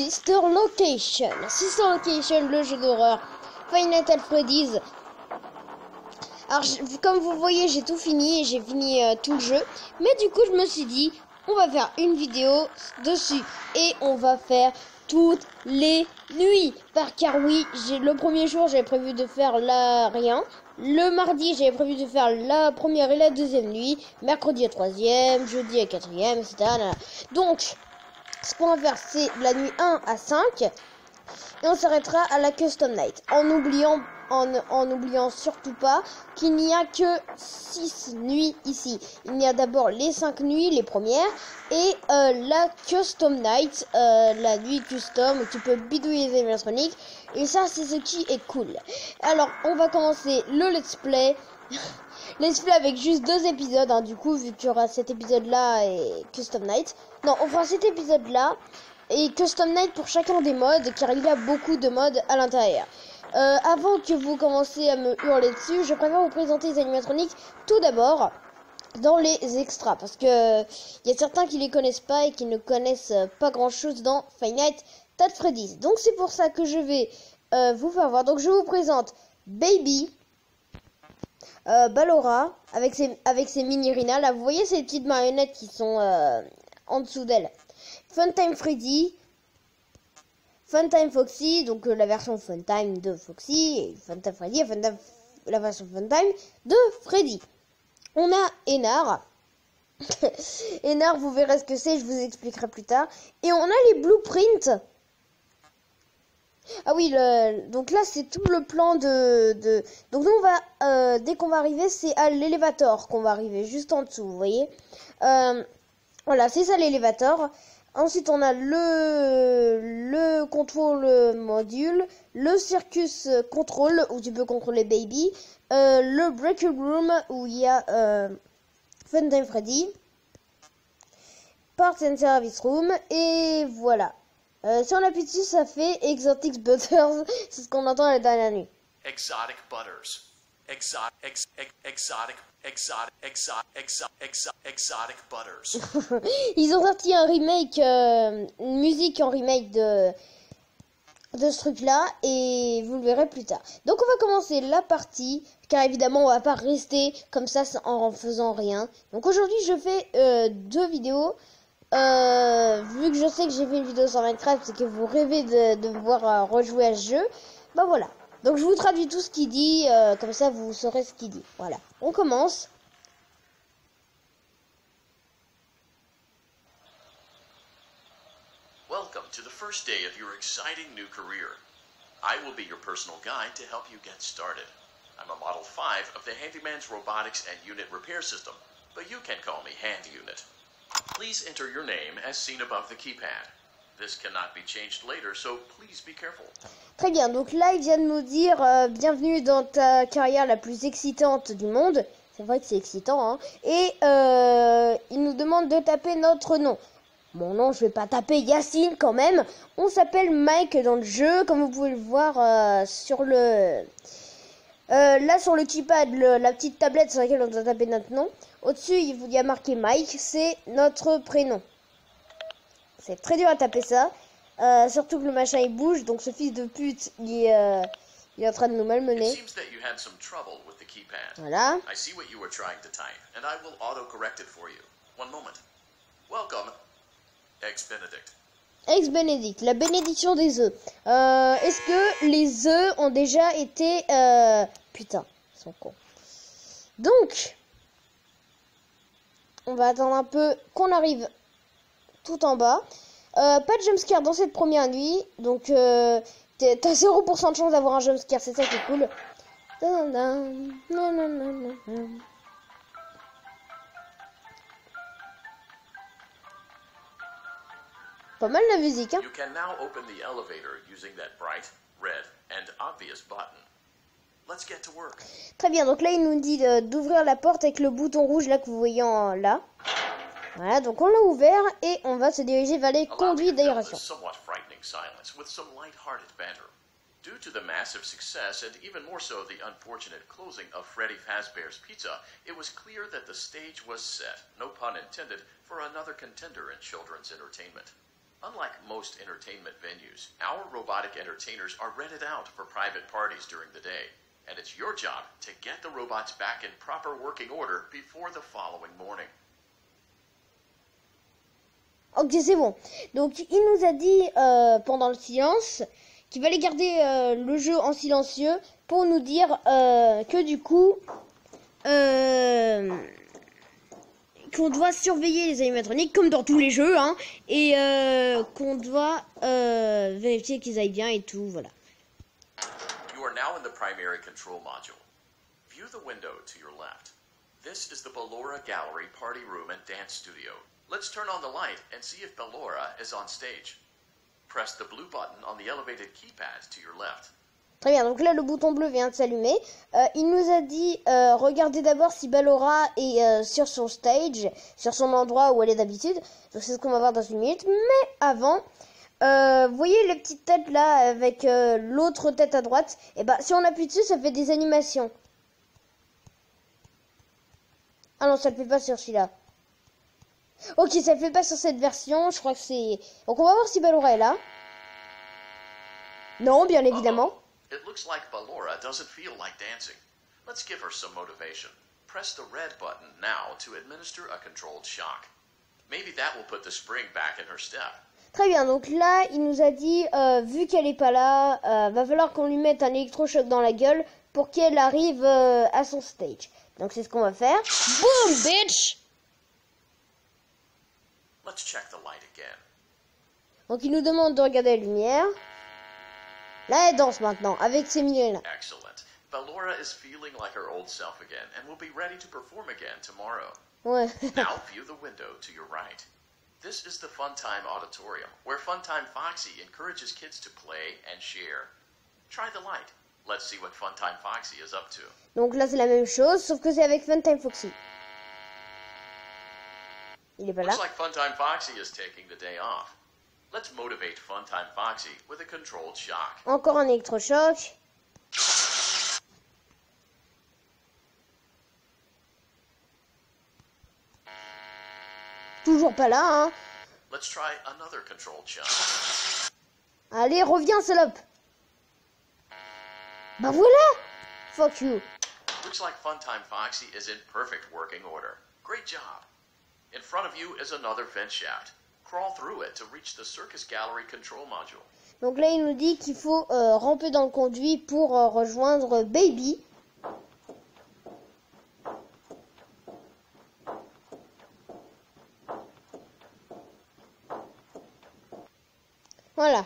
Sister Location. Sister Location, le jeu d'horreur at Freddy's. Alors comme vous voyez j'ai tout fini, j'ai fini euh, tout le jeu. Mais du coup je me suis dit on va faire une vidéo dessus et on va faire toutes les nuits. Par car oui, j'ai le premier jour j'avais prévu de faire la rien. Le mardi j'avais prévu de faire la première et la deuxième nuit. Mercredi la troisième, jeudi la quatrième, etc. Donc va faire c'est la nuit 1 à 5 et on s'arrêtera à la custom night en oubliant en, en oubliant surtout pas qu'il n'y a que 6 nuits ici. Il y a d'abord les 5 nuits, les premières, et euh, la custom night, euh, la nuit custom où tu peux bidouiller les animatroniques. Et ça, c'est ce qui est cool. Alors, on va commencer le let's play. let's play avec juste deux épisodes, hein, du coup, vu qu'il y aura cet épisode-là et custom night. Non, on fera cet épisode-là et custom night pour chacun des modes, car il y a beaucoup de modes à l'intérieur. Euh, avant que vous commenciez à me hurler dessus, je préfère vous présenter les animatroniques tout d'abord dans les extras parce que il y a certains qui les connaissent pas et qui ne connaissent euh, pas grand chose dans Five Nights at Freddy's. Donc c'est pour ça que je vais euh, vous faire voir. Donc je vous présente Baby, euh, Ballora avec ses avec mini Rina. Là vous voyez ces petites marionnettes qui sont euh, en dessous d'elle. Funtime Freddy, Funtime Foxy, donc la version Funtime de Foxy, et Freddy, et la version Funtime de Freddy. On a Enar. Enar, vous verrez ce que c'est, je vous expliquerai plus tard. Et on a les blueprints. Ah oui, donc là c'est tout le plan de, donc nous on va euh, dès qu'on va arriver c'est à l'élévateur qu'on va arriver juste en dessous, vous voyez. Euh, voilà, c'est ça l'élévateur. Ensuite, on a le, le contrôle module, le circus control où tu peux contrôler Baby, euh, le breaker room où il y a euh, Funtime Freddy, Parts and Service Room et voilà. Euh, si on appuie dessus, ça fait Exotic Butters, c'est ce qu'on entend à la dernière nuit. exotic butters, exotic, ex, ex, exotic, exotic, exotic, exotic, exotic, exotic butters. Ils ont sorti un remake, euh, une musique en remake de, de ce truc-là et vous le verrez plus tard. Donc on va commencer la partie car évidemment on va pas rester comme ça en faisant rien. Donc aujourd'hui je fais euh, deux vidéos. Euh, vu que je sais que j'ai fait une vidéo sur Minecraft et que vous rêvez de, me voir euh, rejouer à ce jeu, bah voilà. Donc je vous traduis tout ce qu'il dit, euh, comme ça vous saurez ce qu'il dit. Voilà. On commence. Welcome to the first day of your exciting new career. I will be your personal guide to help you get started. I'm a Model 5 of the Handyman's Robotics and Unit Repair System, but you can call me Hand Unit. Please enter your name as seen above the keypad. This cannot be changed later, so please be careful. Très bien, donc là il vient de nous dire euh, bienvenue dans ta carrière la plus excitante du monde. C'est vrai que c'est excitant, hein. Et euh, il nous demande de taper notre nom. Mon nom, je vais pas taper Yacine quand même. On s'appelle Mike dans le jeu, comme vous pouvez le voir euh, sur le. Euh, là sur le keypad, le- la petite tablette sur laquelle on doit taper notre nom. Au-dessus, il y a marqué Mike, c'est notre prénom. C'est très dur à taper ça. Euh, surtout que le machin il bouge, donc ce fils de pute, il, est, euh, il est en train de nous malmener. Voilà. I see what you were trying to type, and I will auto-correct it for you. One moment. Welcome, ex-Benedict. Ex-bénédicte, la bénédiction des œufs. Euh, Est-ce que les œufs ont déjà été... Euh... Putain, ils sont cons. Donc, on va attendre un peu qu'on arrive tout en bas. Euh, pas de jumpscare dans cette première nuit, donc euh, t'as 0% de chance d'avoir un jumpscare, c'est ça qui est cool. Pas mal la musique, hein You can now open the elevator using that bright, red, and obvious button. Let's get to work. Très bien, donc là il nous dit d'ouvrir la porte avec le bouton rouge là que vous voyez en, là. Voilà, donc on l'a ouvert et on va se diriger vers les conduits d'aération. Due to the massive success and even more so the unfortunate closing of Freddy Fazbear's Pizza, it was clear that the stage was set, no pun intended, for another contender in children's entertainment. Unlike most entertainment venues, our robotic entertainers are rented out for private parties during the day, and it's your job to get the robots back in proper working order before the following morning. Ok, c'est bon. Donc, il nous a dit euh, pendant le silence qu'il fallait garder euh, le jeu en silencieux pour nous dire euh, que du coup, qu'on doit surveiller les animatroniques comme dans tous les jeux, hein, et qu'on doit vérifier qu'ils aillent bien et tout, voilà. Now in the primary control module. View the window to your left. This is the Ballora Gallery Party Room and Dance Studio. Let's turn on the light and see if Ballora is on stage. Press the blue button on the elevated keypad to your left. Très bien, donc là le bouton bleu vient de s'allumer. Euh, il nous a dit euh, regardez d'abord si Ballora est euh, sur son stage, sur son endroit où elle est d'habitude. C'est ce qu'on va voir dans une minute. Mais avant, euh, vous voyez les petites têtes là avec euh, l'autre tête à droite? Et ben si on appuie dessus, ça fait des animations. Ah non, ça le fait pas sur celui-là. Ok, ça le fait pas sur cette version. Je crois que c'est. Donc on va voir si Ballora est là. Non, bien évidemment. It looks like Ballora doesn't feel like dancing. Let's give her some motivation. Press the red button now to administer a controlled shock. Maybe that will put the spring back in her step. Très bien, donc là, il nous a dit, euh, vu qu'elle est pas là, euh, va falloir qu'on lui mette un électrochoc dans la gueule pour qu'elle arrive euh, à son stage. Donc c'est ce qu'on va faire. Boom, bitch Let's check the light again. Donc il nous demande de regarder la lumière. Là, elle danse maintenant, avec ses milliers-là. Excellent. Ballora is feeling like her old self again and will be ready to perform again tomorrow. Ouais. Now view the window to your right. This is the Funtime Auditorium, where Funtime Foxy encourages kids to play and share. Try the light. Let's see what Funtime Foxy is up to. Donc là, c'est la même chose, sauf que c'est avec Funtime Foxy. Il est pas là. Looks like Funtime Foxy is taking the day off. Let's motivate Funtime Foxy with a controlled shock. Encore un électrochoc. Toujours pas là, hein. Let's try another controlled shock. Allez, reviens, salope. Bah voilà. Fuck you. Looks like Funtime Foxy is in perfect working order. Great job. In front of you is another vent shaft. Crawl through it to reach the Circus Gallery control module. Donc là, il nous dit qu'il faut euh, ramper dans le conduit pour euh, rejoindre Baby. Voilà.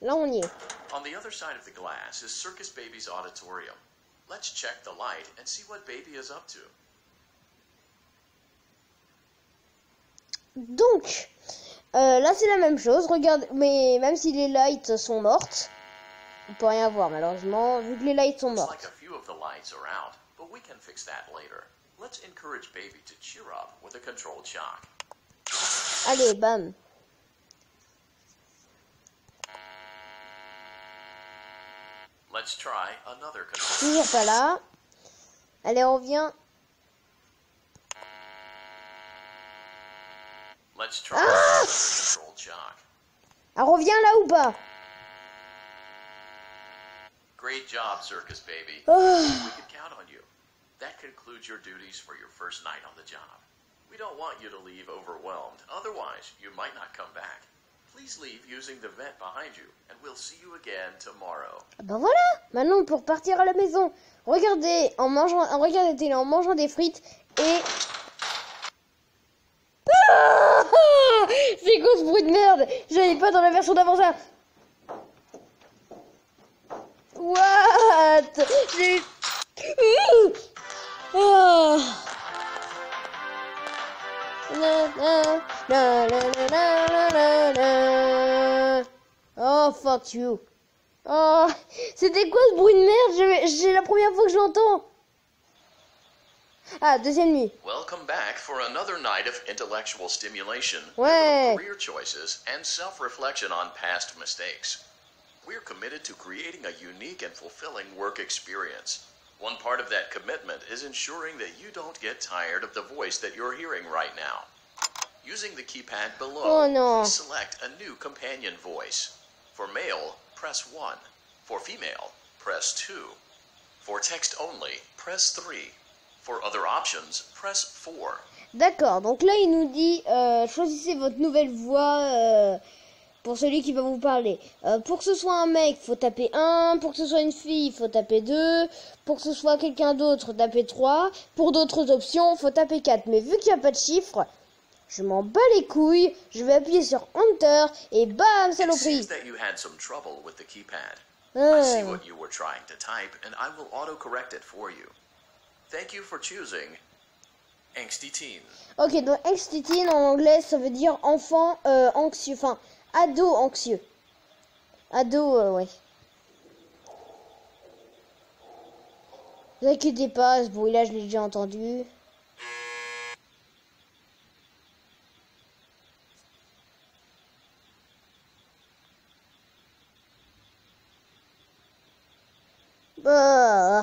Là, on y est. On the other side of the glass is Circus Baby's auditorium. Let's check the light and see what Baby is up to. Donc, euh, là, c'est la même chose. Regarde, mais même si les lights sont mortes, on peut rien voir, malheureusement, vu que les lights sont mortes. like a Let's try another control. Toujours pas là. Allez, on revient. Let's try ah shock. Elle revient là ou pas Great job, Circus Baby. Oh. We can count on you. That concludes your duties for your first night on the job. We don't want you to leave overwhelmed, otherwise, you might not come back. Please leave using the vent behind you, and we'll see you again tomorrow. Ah Ben voilà, maintenant on peut repartir à la maison. Regardez, en mangeant, en regardant la en mangeant des frites et... Ah C'est quoi ce bruit de merde J'avais pas dans la version d'avant ça. What? J'ai... Ouh Ah Na, na, na, na, na, na, na, na. Oh, fuck you. Oh, c'était quoi ce bruit de merde J'ai la première fois que je l'entends. Ah, deuxième nuit. Welcome back for another night of intellectual stimulation, Ouais. career choices, and self reflection on past mistakes. we're committed to creating a unique and fulfilling work experience. One part of that commitment is ensuring that you don't get tired of the voice that you're hearing right now. Using the keypad below, Oh, no. select a new companion voice. For male, press 1. For female, press 2. For text only, press 3. For other options, press 4. D'accord, donc là il nous dit euh, choisissez votre nouvelle voix euh, pour celui qui va vous parler. Euh, pour que ce soit un mec, faut taper 1, pour que ce soit une fille, faut taper 2, pour que ce soit quelqu'un d'autre, taper 3, pour d'autres options, faut taper 4. Mais vu qu'il n'y a pas de chiffre, je m'en bats les couilles, je vais appuyer sur Enter et bam, saloperie. seems that you had some trouble with the keypad. I see what you were trying to type, and I will autocorrect it for you. Thank you for choosing Angsty Teen. Ok, donc anxiety en anglais, ça veut dire enfant euh, anxieux, enfin ado anxieux. Ado, euh, ouais. Ne vous inquiétez pas, ce bruit-là, je l'ai déjà entendu. Bah,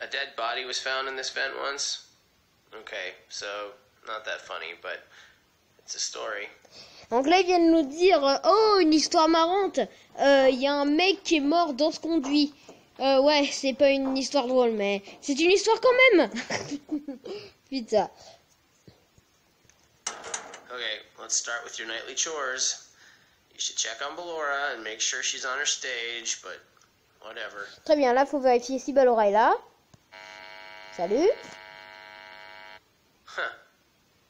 A dead body was found in this vent once. Okay, so not that funny, but it's a story. Donc là, ils viennent nous dire euh, Oh, une histoire marrante Euh, Il y a un mec qui est mort dans ce conduit. Euh, ouais, c'est pas une histoire drôle, mais c'est une histoire quand même Putain. Okay, let's start with your nightly chores. You should check on Ballora and make sure she's on her stage, but whatever. Très bien, là, faut vérifier si Balora est là. Salut Huh.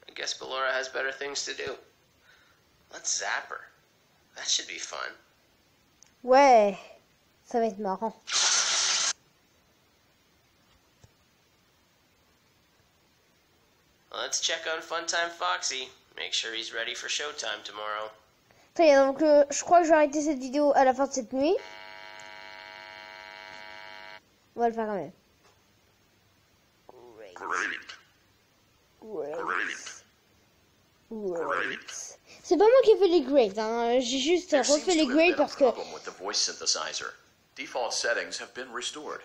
I guess Ballora has better things to do. Let's zap her. That should be fun. Ouais, ça va être marrant. Let's check on Funtime Foxy. Make sure he's ready for showtime tomorrow. Très bien, donc euh, je crois que je vais arrêter cette vidéo à la fin de cette nuit. On va le faire quand même. C'est pas moi qui ai fait les grades, hein. j'ai juste refait les grades parce que...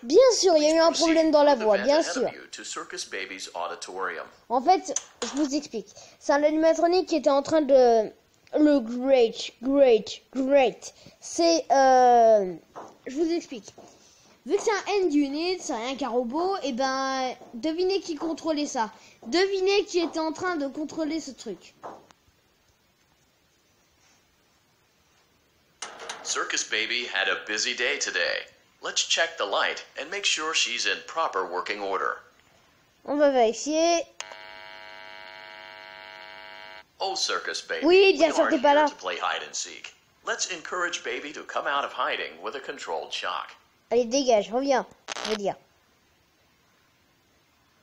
Bien sûr, il y a eu un problème dans la voix, bien sûr. En fait, je vous explique. C'est un animatronique qui était en train de... Le great, great, great. C'est... Euh, je vous explique. Vu que c'est un end unit, c'est rien qu'un robot, et ben... Devinez qui contrôlait ça. Devinez qui était en train de contrôler ce truc. Circus Baby had a busy day today. Let's check the light and make sure she's in proper working order. On va vérifier. Oh, Circus Baby. Oui, bien we sûr, t'es pas là. to play hide and seek. Let's encourage Baby to come out of hiding with a controlled shock. Allez, dégage, reviens. Je veux dire.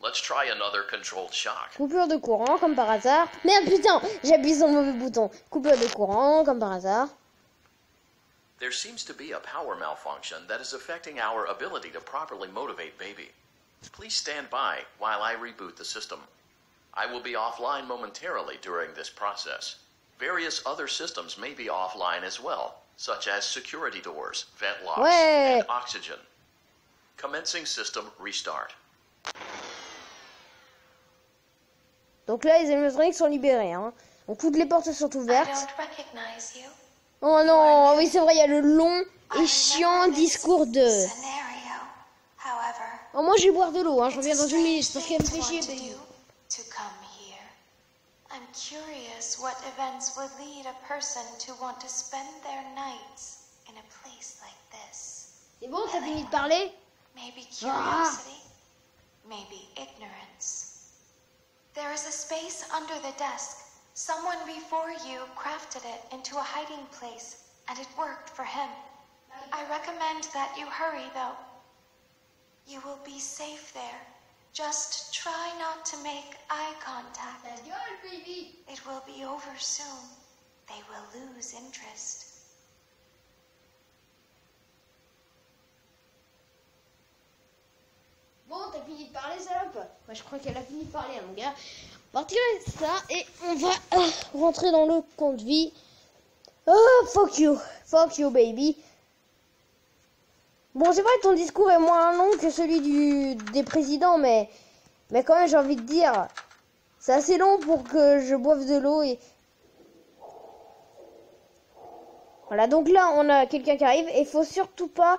Let's try another controlled shock. Coupure de courant, comme par hasard. Merde, putain, j'appuie sur le mauvais bouton. Coupure de courant, comme par hasard. There seems to be a power malfunction that is affecting our ability to properly motivate Baby. Please stand by while I reboot the system. I will be offline momentarily during this process. Various other systems may be offline as well, such as security doors, vent locks, Ouais. and oxygen. Commencing system restart. Donc là, les animatroniques sont libérés. Hein. Donc toutes les portes sont I ouvertes. don't recognize you. Oh non, oui c'est vrai, il y a le long et chiant discours de... Scenario. However, Oh, moi je vais boire de l'eau, hein. je reviens dans une minute parce qu'elle me fait chier. Curious what events would lead a person to want to spend their nights in a place like this. C'est bon, t'as fini de parler Maybe Ah. curiosity, maybe ignorance. There is a space under the desk. Someone before you crafted it into a hiding place, and it worked for him. I recommend that you hurry, though. You will be safe there. Just try not to make eye contact. It will be over soon. They will lose interest. Bon, t'as fini de parler, salope? Moi, je crois qu'elle a fini de parler, hein, mon gars. On va retirer ça et on va euh, rentrer dans le compte vie. Oh, fuck you. Fuck you, baby. Bon, c'est vrai que ton discours est moins long que celui du, des présidents, mais, quand même, j'ai envie de dire, c'est assez long pour que je boive de l'eau et... Voilà, donc là, on a quelqu'un qui arrive et il faut surtout pas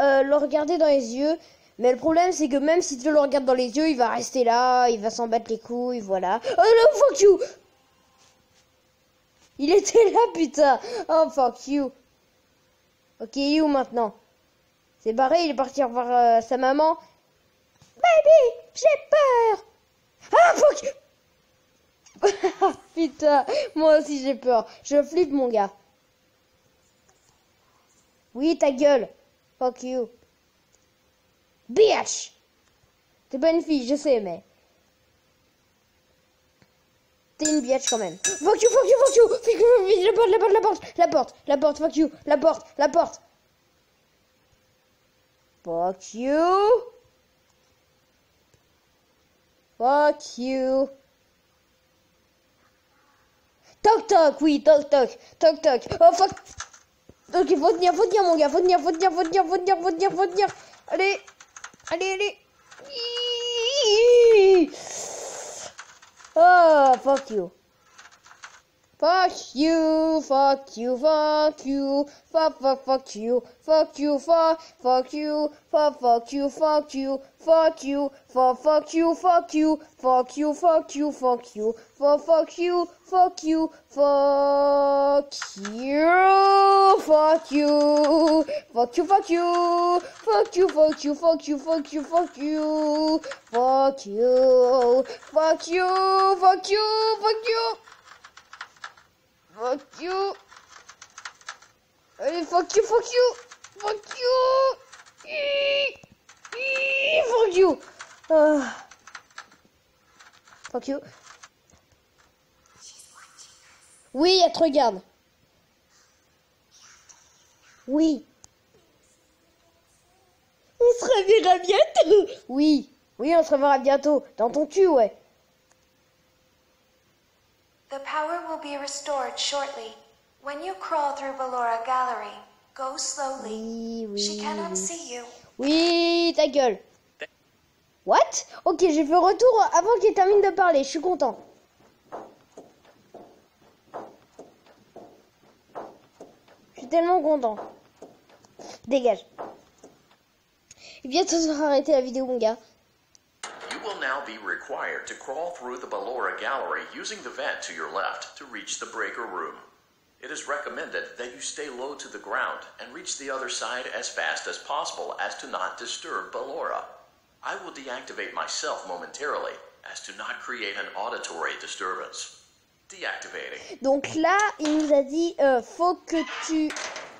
euh, le regarder dans les yeux. Mais le problème, c'est que même si tu le regardes dans les yeux, il va rester là, il va s'en battre les couilles, voilà. Oh non, fuck you Il était là, putain Oh, fuck you Ok, you maintenant? C'est barré, il est parti revoir euh, sa maman. Baby, j'ai peur Ah, fuck Putain, moi aussi j'ai peur. Je flippe, mon gars. Oui, ta gueule. Fuck you. Bitch T'es pas une fille, je sais, mais... T'es une bitch quand même. Fuck you, fuck you, fuck you Fuck you, La porte, la porte, la porte La porte, la porte, fuck you La porte, la porte Fuck you Fuck you Toc toc, oui, toc toc, toc toc. Oh fuck Ok, faut tenir, faut tenir mon gars, faut tenir, faut tenir, faut tenir, faut tenir, faut tenir, faut tenir. Allez Allez, allez. Oh, fuck you. Fuck you, fuck you, fuck you, fuck, fuck, fuck you, fuck you, fuck, fuck you, fuck, fuck you, fuck you, fuck you, fuck, fuck you, fuck you, fuck you, fuck you, fuck you, fuck, fuck you, fuck you, fuck you, fuck you, fuck you, fuck you, fuck you, fuck you, fuck you, fuck you, fuck you, fuck you, fuck you, fuck you, fuck you. Fuck you. Allez, fuck you, fuck you. Fuck you. Fuck you. Ah. Fuck you. Oui, elle te regarde. Oui. On se reverra bientôt. Oui. Oui, on se reverra bientôt. Dans ton cul, ouais. The power will be restored shortly. When you crawl through Ballora Gallery, go slowly. Oui, oui. She cannot oui. see you. Oui, ta gueule. What? Ok, j'ai fait retour avant qu'il termine de parler. Je suis content. Je suis tellement content. Dégage. Et bientôt, ça va arrêter la vidéo, mon gars. You will now be required to crawl through the Ballora Gallery using the vent to your left to reach the breaker room. It is recommended that you stay low to the ground and reach the other side as fast as possible as to not disturb Ballora. I will deactivate myself momentarily as to not create an auditory disturbance. Deactivating. Donc là, il nous a dit euh, faut que tu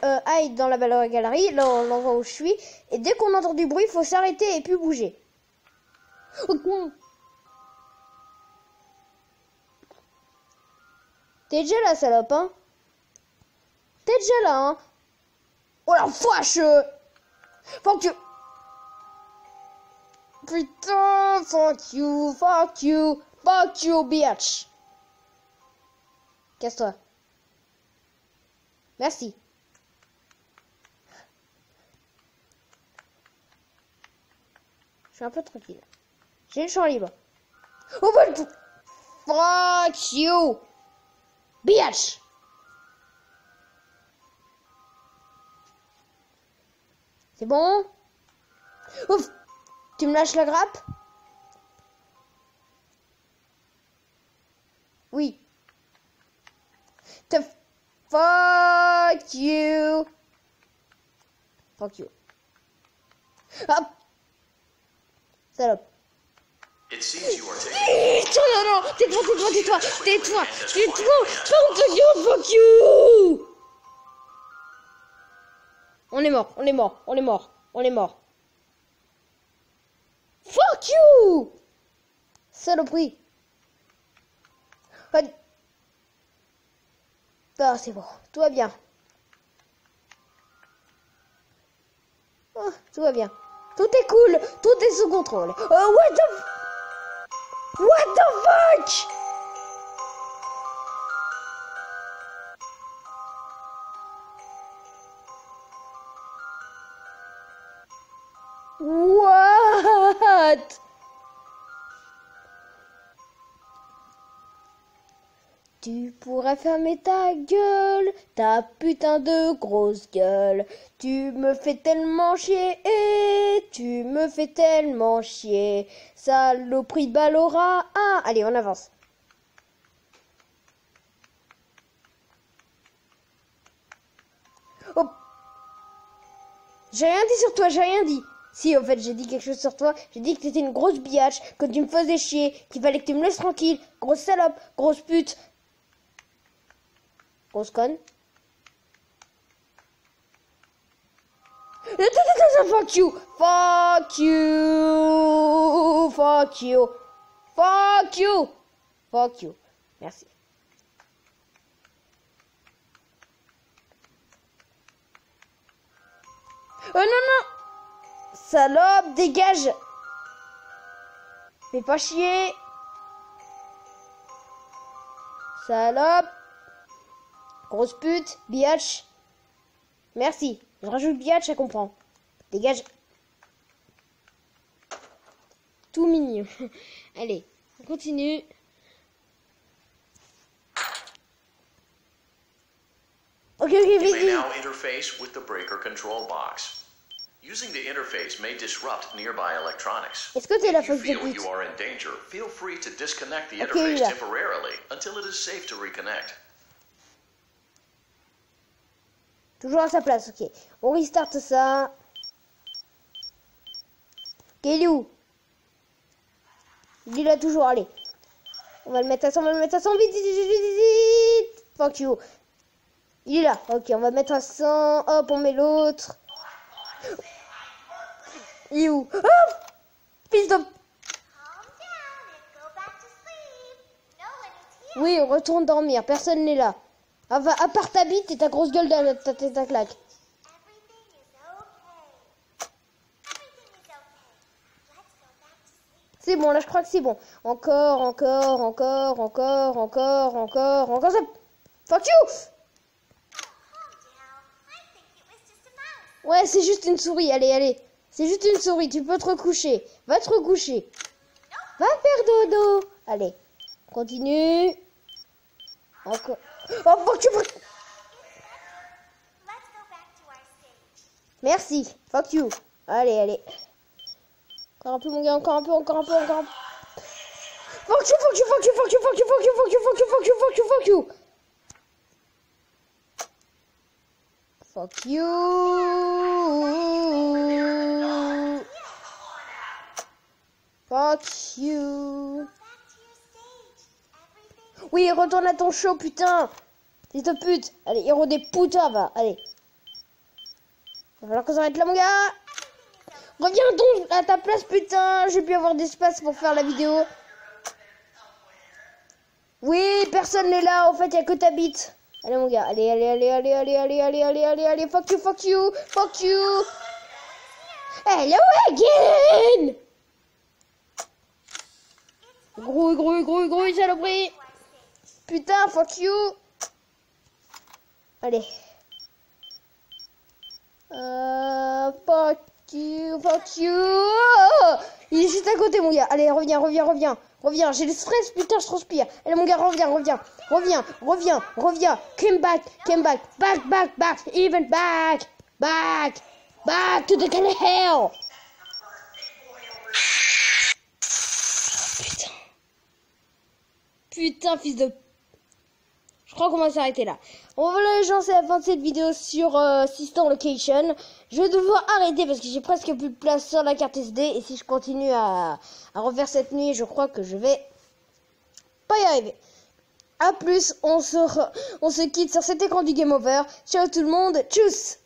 euh, ailles dans la Valor Galerie, là, l'endroit où je suis, et dès qu'on entend du bruit, il faut s'arrêter et puis bouger. T'es déjà là, salope, hein? T'es déjà là, hein? Oh la vache Fuck you Putain, fuck you, fuck you, fuck you, bitch Casse-toi. Merci. Je suis un peu tranquille. J'ai le champ libre. Oh pou- Fuck you Bitch C'est bon? Ouf Tu me lâches la grappe? Oui. The fuck you. Fuck you. Hop. Salope. You. Putain, non, non, tais-toi, tais-toi, tais-toi, tais-toi, tais-toi, gueule, fuck you On est mort, on est mort, on est mort, on est mort. Fuck you Saloperie. Ah, c'est bon. Tout va bien. Oh, tout va bien. Tout est cool. Tout est sous contrôle. Oh, what the... What the fuck What Tu pourrais fermer ta gueule, ta putain de grosse gueule. Tu me fais tellement chier, et tu me fais tellement chier. Saloperie de Ballora. Ah, allez, on avance. Oh. J'ai rien dit sur toi, j'ai rien dit. Si, en fait, j'ai dit quelque chose sur toi. J'ai dit que t'étais une grosse biatch, que tu me faisais chier, qu'il fallait que tu me laisses tranquille. Grosse salope, grosse pute. Grosse conne. Fuck you! Fuck you! Fuck you! Fuck you! Fuck you. Merci. Oh non, non! Salope, dégage! Fais pas chier! Salope! Grosse pute, biatch. Merci. Je rajoute biatch, ça comprend. Dégage. Tout mignon. Allez, on continue. Ok, ok, You may now interface with the breaker control box. Using the interface may disrupt nearby electronics. Est-ce que t'es la fausse feel you are in danger, feel free to disconnect the Ok, interface temporarily until it is safe to reconnect. Toujours à sa place, ok. On restart ça. Ok, il est où? Il est là toujours, allez. On va le mettre à 100, on va le mettre à 100, vite, vite, vite, vite, vite, vite. Fuck you. Il est là, ok, on va mettre à 100, hop, on met l'autre. Il est où? Oh is here. Oui, on retourne dormir, personne n'est là. Ah, à part ta bite et ta grosse gueule de ta tête à claque. C'est bon, là je crois que c'est bon. Encore, encore, encore, encore, encore, encore, encore ça. Fuck you. Ouais, c'est juste une souris, allez, allez. C'est juste une souris, tu peux te recoucher. Va te recoucher. Va faire dodo. Allez, continue. Encore. Oh, fuck you, fuck-. Merci, fuck you. Allez, allez. Encore un peu, mon gars, encore un peu, encore un peu, encore un peu. Fuck you, fuck you, fuck you, fuck you, fuck you, fuck you, fuck you, fuck you, fuck you, fuck you, fuck you. Fuck you. Fuck you. Oui, retourne à ton show, putain. Fils de pute. Allez, héros des putains, va. Allez. Va falloir qu'on s'arrête là, mon gars. Reviens donc à ta place, putain. J'ai pu avoir d'espace pour faire la vidéo. Oui, personne n'est là. En fait, il y a que ta bite. Allez, mon gars. Allez, allez, allez, allez, allez, allez, allez, allez, allez, allez. Fuck you, fuck you, fuck you. Hello again. Gros, gros, gros, gros, saloperie. Putain, fuck you. Allez. Euh, fuck you, fuck you. Il est juste à côté, mon gars. Allez, reviens, reviens, reviens. Reviens, j'ai le stress, putain, je transpire. Allez, mon gars, reviens, reviens. Reviens, reviens, reviens. Come back, come back. Back, back, back. Even back. Back. Back to the hell. Putain. Putain, fils de je crois qu'on va s'arrêter là. Bon voilà les gens, c'est la fin de cette vidéo sur euh, System Location. Je vais devoir arrêter parce que j'ai presque plus de place sur la carte SD. Et si je continue à, à refaire cette nuit, je crois que je vais pas y arriver. A plus, on se, on se quitte sur cet écran du Game Over. Ciao tout le monde, tchuss